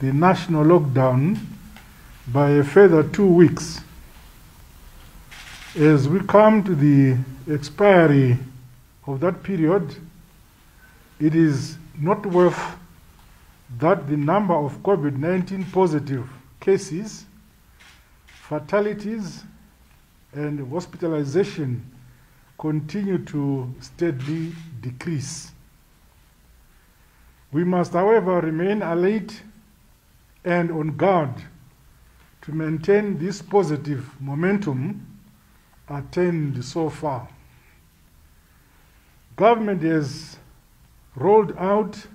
the national lockdown by a further two weeks as we come to the expiry of that period, it is not worth that the number of COVID 19 positive cases, fatalities, and hospitalization continue to steadily decrease. We must, however, remain alert and on guard to maintain this positive momentum attained so far. Government has rolled out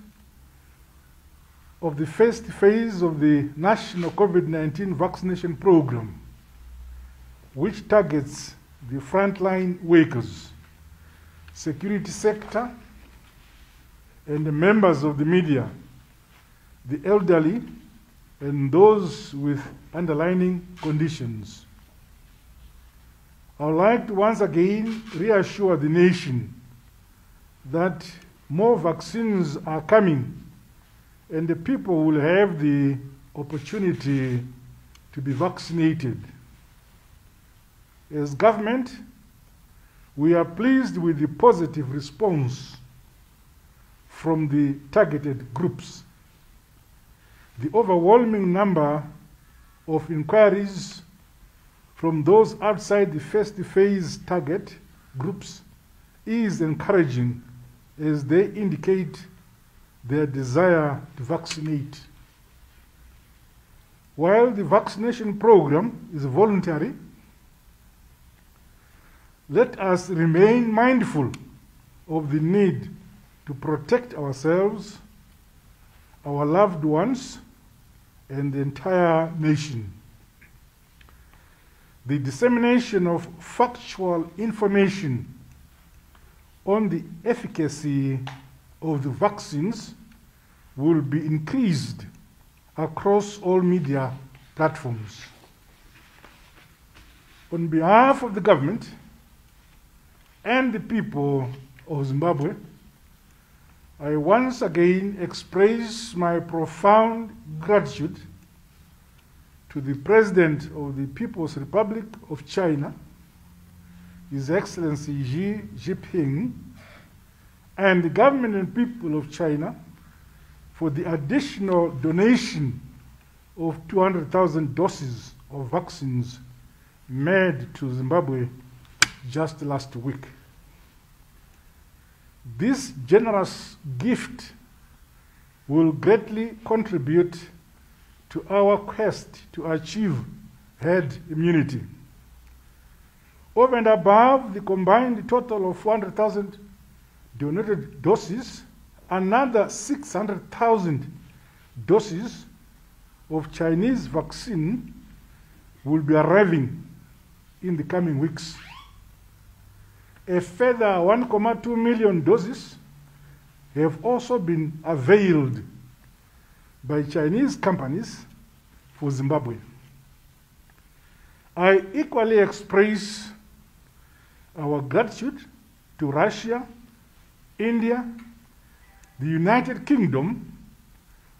of the first phase of the national COVID-19 vaccination program, which targets the frontline workers, security sector, and the members of the media, the elderly, and those with underlying conditions. I would like to once again reassure the nation that more vaccines are coming and the people will have the opportunity to be vaccinated. As government, we are pleased with the positive response from the targeted groups. The overwhelming number of inquiries from those outside the phase target groups is encouraging as they indicate their desire to vaccinate. While the vaccination program is voluntary, let us remain mindful of the need to protect ourselves, our loved ones, and the entire nation. The dissemination of factual information on the efficacy of the vaccines will be increased across all media platforms. On behalf of the government and the people of Zimbabwe, I once again express my profound gratitude to the President of the People's Republic of China, His Excellency Xi Jinping, and the government and people of China for the additional donation of 200,000 doses of vaccines made to Zimbabwe just last week. This generous gift will greatly contribute to our quest to achieve herd immunity. Over and above the combined total of 400,000 donated doses, another 600,000 doses of Chinese vaccine will be arriving in the coming weeks. A further 1.2 million doses have also been availed by Chinese companies for Zimbabwe. I equally express our gratitude to Russia, India, the United Kingdom.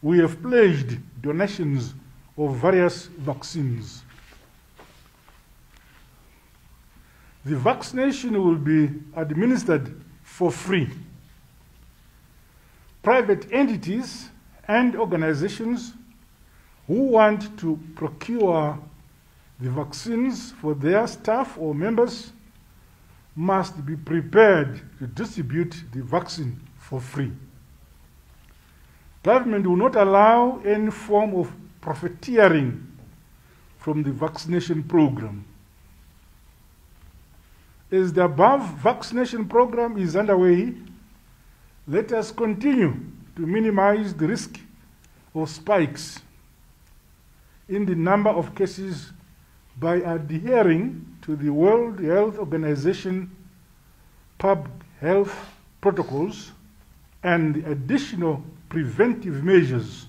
We have pledged donations of various vaccines. The vaccination will be administered for free. Private entities and organizations who want to procure the vaccines for their staff or members must be prepared to distribute the vaccine for free. Government will not allow any form of profiteering from the vaccination program. As the above vaccination program is underway, let us continue to minimize the risk of spikes in the number of cases by adhering to the World Health Organization pub health protocols and the additional preventive measures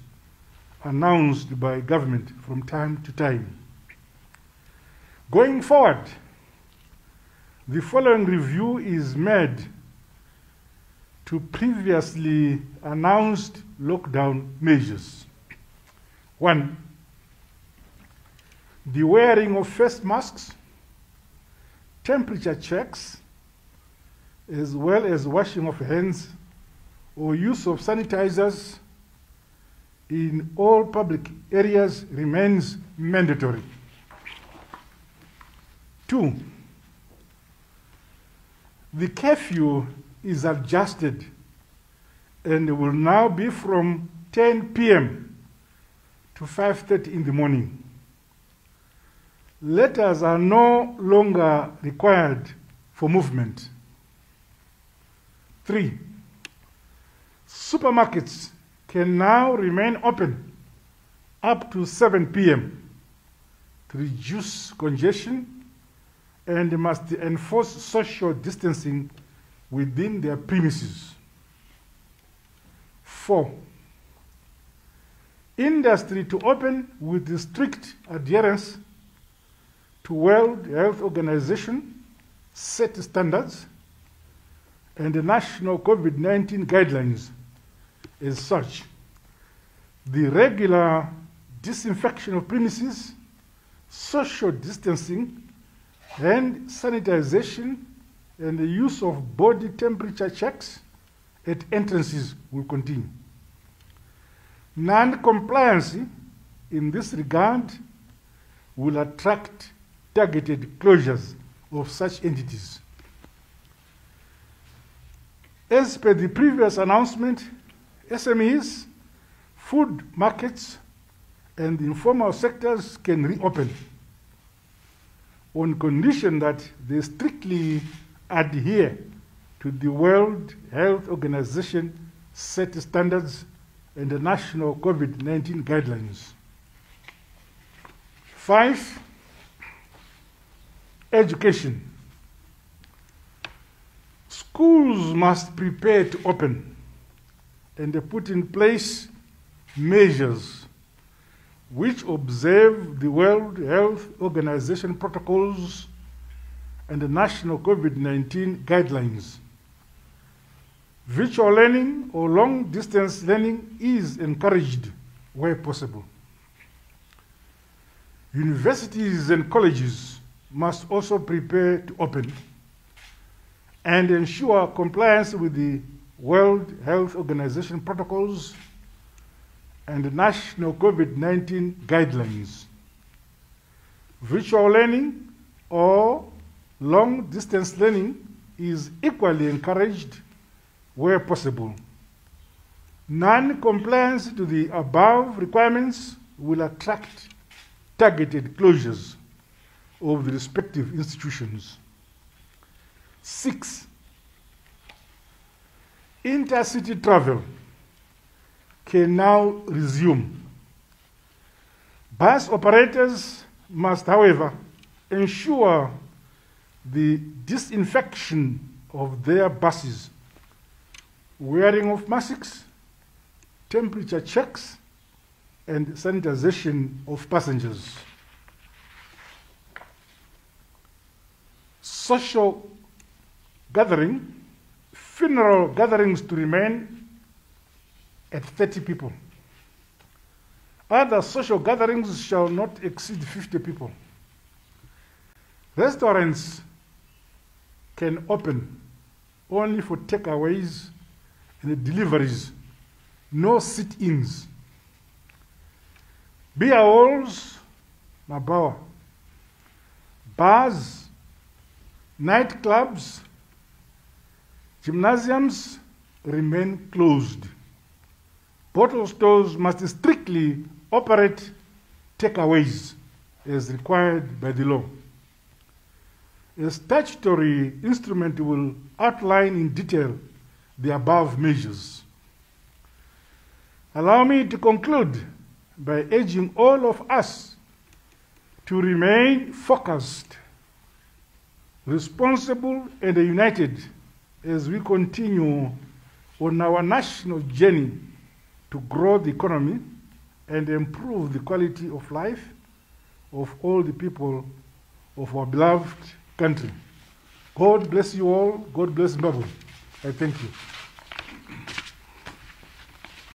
announced by government from time to time. Going forward, the following review is made to previously announced lockdown measures. One, the wearing of face masks, temperature checks, as well as washing of hands or use of sanitizers in all public areas remains mandatory. Two, the curfew is adjusted and will now be from 10 p.m. to 5:30 in the morning. Letters are no longer required for movement. Three, supermarkets can now remain open up to 7 p.m. to reduce congestion and must enforce social distancing within their premises. Four, industry to open with strict adherence to World Health Organization set standards and the national COVID 19 guidelines as such. The regular disinfection of premises, social distancing, hand sanitization, and the use of body temperature checks at entrances will continue. Non compliance in this regard will attract targeted closures of such entities. As per the previous announcement, SMEs, food markets, and informal sectors can reopen on condition that they strictly adhere to the World Health Organization set standards and the national COVID 19 guidelines. Five, education. Schools must prepare to open and put in place measures which observe the World Health Organization protocols and the national COVID 19 guidelines. Virtual learning or long distance learning is encouraged where possible. Universities and colleges must also prepare to open and ensure compliance with the World Health Organization protocols and national COVID 19 guidelines. Virtual learning or long distance learning is equally encouraged where possible. Non compliance to the above requirements will attract targeted closures of the respective institutions. Six, intercity travel can now resume. Bus operators must, however, ensure the disinfection of their buses, wearing of masks, temperature checks, and sanitization of passengers. Social gathering, funeral gatherings to remain at 30 people. Other social gatherings shall not exceed 50 people. Restaurants can open only for takeaways and deliveries, no sit ins. Beer halls, Mabawa, bars, nightclubs, gymnasiums remain closed. Bottle stores must strictly operate takeaways as required by the law. A statutory instrument will outline in detail the above measures. Allow me to conclude by urging all of us to remain focused, responsible, and united as we continue on our national journey to grow the economy and improve the quality of life of all the people of our beloved country. God bless you all. God bless Zimbabwe. I thank you.